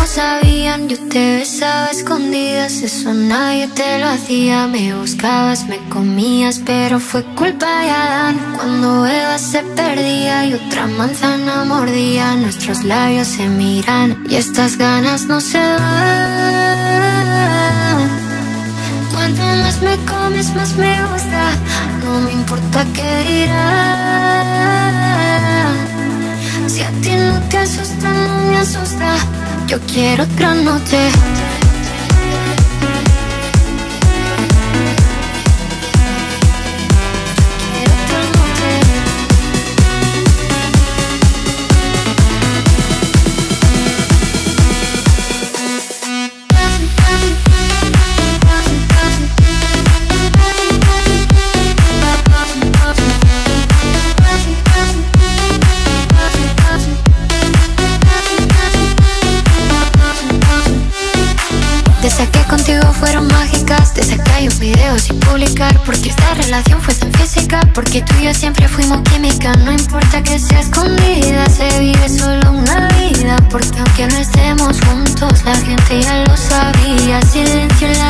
no sabían, yo te besaba escondidas, eso nadie te lo hacía. Me buscabas, me comías, pero fue culpa de Adán. Cuando Eva se perdía y otra manzana mordía, nuestros labios se miran y estas ganas no se van. Cuanto más me comes, más me gusta. No me importa qué dirán. Si a ti no te asusta, no me asusta. Yo quiero otra noche. Fueron mágicas. Que hay un video sin publicar Porque esta relación fue tan física Porque tú y yo siempre fuimos química. No importa que sea escondida Se vive solo una vida Porque aunque no estemos juntos La gente ya lo sabía. Silencio en la